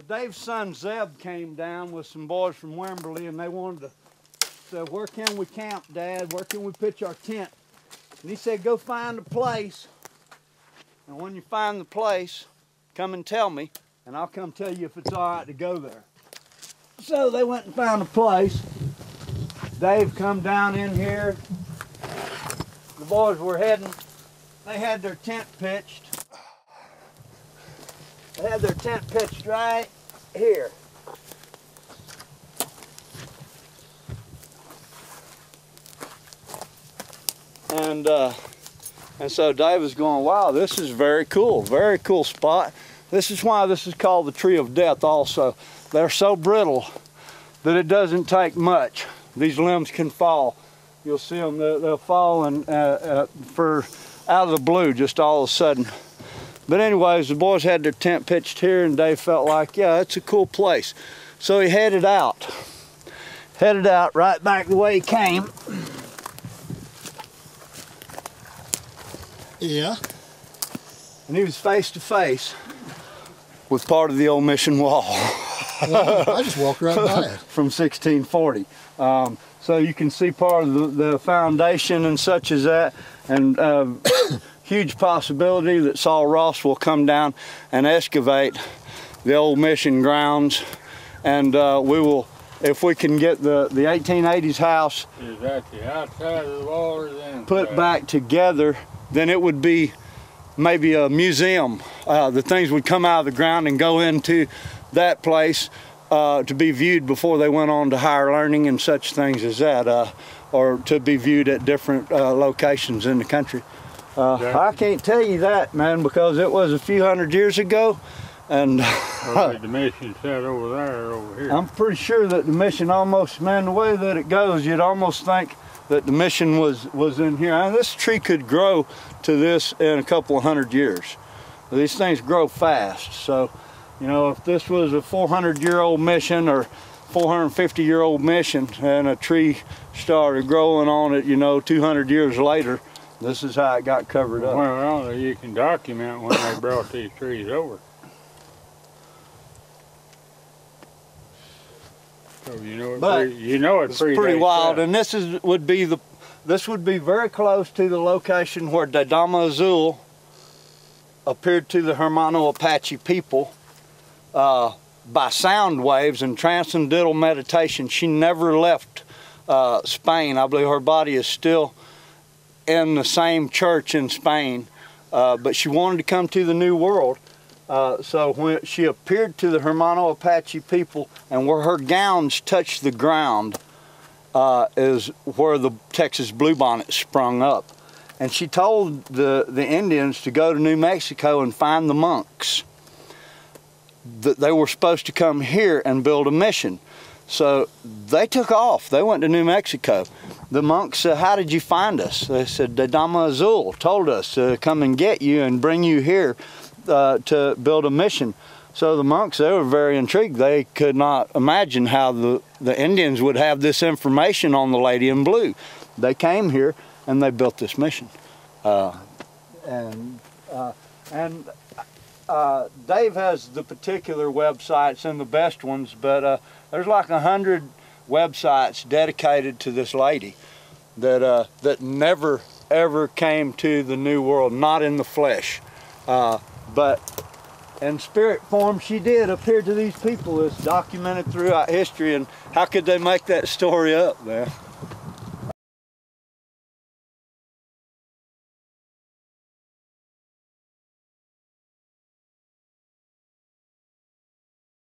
Dave's son Zeb came down with some boys from Wimberley and they wanted to say, where can we camp, Dad? Where can we pitch our tent? And he said, go find a place. And when you find the place, come and tell me, and I'll come tell you if it's all right to go there. So they went and found a place. Dave come down in here. The boys were heading. They had their tent pitched. Had their tent pitched right here. And uh, and so Dave was going, wow, this is very cool, very cool spot. This is why this is called the tree of death also. They're so brittle that it doesn't take much. These limbs can fall. You'll see them, they'll, they'll fall and uh, uh, for out of the blue just all of a sudden. But anyways, the boys had their tent pitched here and Dave felt like, yeah, it's a cool place. So he headed out. Headed out right back the way he came. Yeah. And he was face to face with part of the old mission wall. well, I just walked right by it. From 1640. Um, so you can see part of the, the foundation and such as that. And uh, huge possibility that Sul Ross will come down and excavate the old mission grounds. And uh, we will, if we can get the, the 1880s house Is that the outside of the wall or the put back together, then it would be maybe a museum. Uh, the things would come out of the ground and go into that place uh, to be viewed before they went on to higher learning and such things as that, uh, or to be viewed at different uh, locations in the country. Uh. I can't tell you that, man, because it was a few hundred years ago, and the mission set over there over here? I'm pretty sure that the mission almost, man, the way that it goes, you'd almost think that the mission was was in here. And this tree could grow to this in a couple of hundred years. These things grow fast. So, you know, if this was a 400 year old mission or 450 year old mission and a tree started growing on it, you know, 200 years later, this is how it got covered up. Well, you can document when they brought these trees over. So you know it But pre- you know it It's pretty predates wild, and this is would be the this would be very close to the location where Dodama Azul appeared to the Jumano Apache people uh, by sound waves and transcendental meditation. She never left uh, Spain. I believe her body is still in the same church in Spain, uh, but she wanted to come to the New World. Uh, so when she appeared to the Jumano Apache people, and where her gowns touched the ground, uh, is where the Texas bluebonnet sprung up. And she told the, the Indians to go to New Mexico and find the monks. That they were supposed to come here and build a mission. So they took off. They went to New Mexico. The monks said, How did you find us? They said, The Dama Azul told us to come and get you and bring you here uh, to build a mission. So the monks, they were very intrigued. They could not imagine how the, the Indians would have this information on the Lady in Blue. They came here and they built this mission. Uh, and uh, and uh, Dave has the particular websites and the best ones, but uh, there's like a hundred websites dedicated to this lady that uh, that never ever came to the New World, not in the flesh, uh, but in spirit form she did appear to these people. It's documented throughout history, and how could they make that story up, man?